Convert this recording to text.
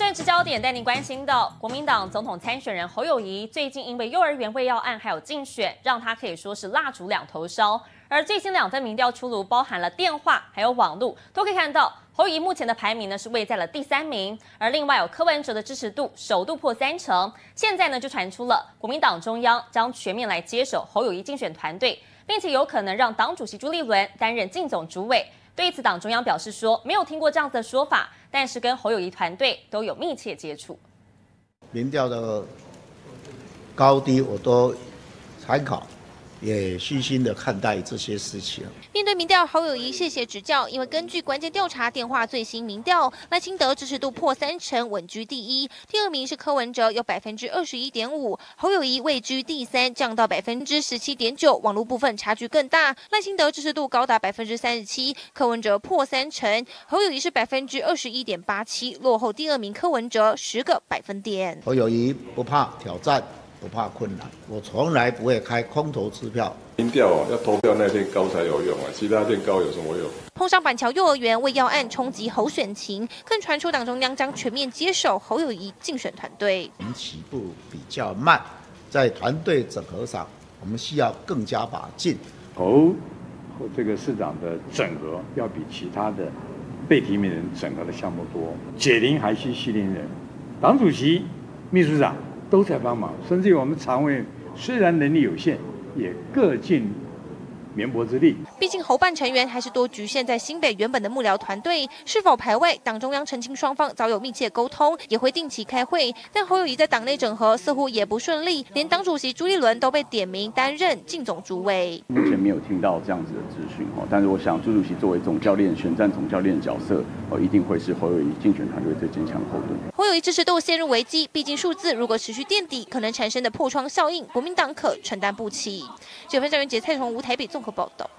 政治焦点带您关心到，国民党总统参选人侯友谊最近因为幼儿园喂药案还有竞选，让他可以说是蜡烛两头烧。而最新两份民调出炉，包含了电话还有网络，都可以看到侯友谊目前的排名呢是位在了第三名。而另外有柯文哲的支持度首度破三成，现在呢就传出了国民党中央将全面来接手侯友谊竞选团队，并且有可能让党主席朱立伦担任竞总主委。对此，党中央表示说，没有听过这样子的说法，但是跟侯友谊团队都有密切接触。民调的高低我都参考。也虚心的看待这些事情。面对民调，侯友谊谢谢指教，因为根据关键调查电话最新民调，赖清德支持度破三成，稳居第一。第二名是柯文哲，有百分之二十一点五，侯友谊位居第三，降到百分之十七点九。网络部分差距更大，赖清德支持度高达百分之三十七，柯文哲破三成，侯友谊是百分之二十一点八七，落后第二名柯文哲十个百分点。侯友谊不怕挑战。不怕困难，我从来不会开空头支票。民调哦，要投票那天高才有用啊，其他天高有什么用？碰上板桥幼儿园为要案冲击侯选情，更传出党中央将全面接手侯友谊竞选团队。我们起步比较慢，在团队整合上，我们需要更加把劲。侯这个市长的整合要比其他的被提名人整合的项目多。解铃还需系铃人，党主席、秘书长。都在帮忙，甚至于我们常委虽然能力有限，也各尽。绵薄之力。毕竟侯办成员还是多局限在新北原本的幕僚团队，是否排位？党中央澄清双方早有密切沟通，也会定期开会。但侯友谊在党内整合似乎也不顺利，连党主席朱立伦都被点名担任竞总主委。目前没有听到这样子的资讯哦，但是我想朱主席作为总教练、选战总教练的角色，哦，一定会是侯友谊竞选团队最坚强的后盾。侯友谊支持度陷入危机，毕竟数字如果持续垫底，可能产生的破窗效应，国民党可承担不起。九分教员节蔡崇吴台北综合报道。